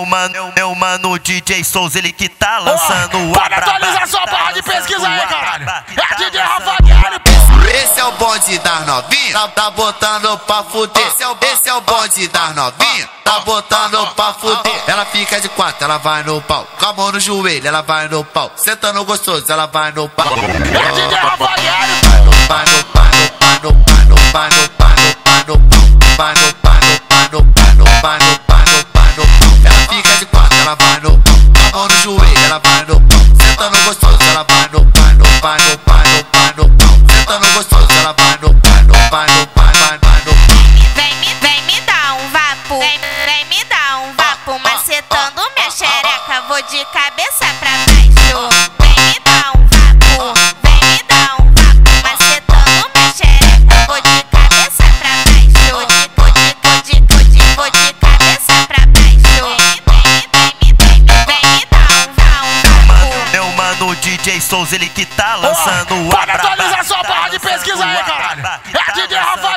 meu mano, meu mano DJ Souza, ele que tá lançando oh, o Pode atualizar sua barra de pesquisa aí, caralho. É DJ Rafael, esse é o bonde das novinhas, tá, tá botando pra fuder. Esse é, o, esse é o bonde das novinhas, tá botando pra fuder. Ela fica de quatro, ela vai no pau. Com a mão no joelho, ela vai no pau. Sentando gostoso, ela vai no pau. É DJ Rafael. Vai no, vai no, vai no, vai no, vai no, vai no, vai no, vai no, vai no, vai no, vai no, ela vai no pau. Sentando gostoso, ela vai no, vai no, vai no, vai no, vai no pau. Sentando gostoso, ela vai no, vai no, vai no, vai, vai, vai no Vem me, vem me dar um vapo, vem, vem me dar um vapo, macetando minha xereca, vou de cabeça pra DJ Souza, ele que tá lançando o Pode atualizar sua barra de pesquisa aí, caralho. É DJ Rafael.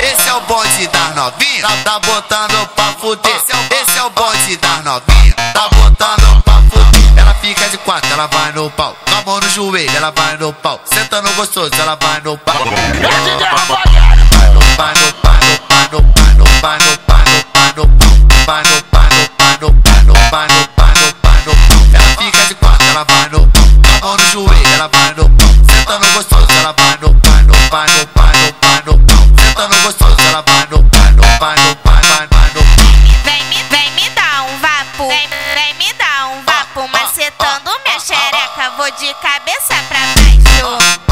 Esse é o bonde das novinhas, tá, botando pra fuder. Esse é, o, esse é o bonde das novinhas, tá botando pra fuder. Ela fica de quatro, ela vai no pau. Com a mão no joelho, ela vai no pau. Sentando gostoso, ela vai no pau. É DJ Rafael. Vai no, vai no, vai no, vai no, vai no, vai no, vai no, vai no. Vai no, vai no, vai no, vai no, vai no, vai no, mão no joelho, ela vai no pau. Sentando gostoso, ela vai no, vai no, vai no, vai no, vai no pau. Sentando gostoso, ela vai no, vai no, vai no, vai, vai no Vem me, vem me dar um vapo, vem, vem me dar um vapo, macetando minha xereca, vou de cabeça pra baixo.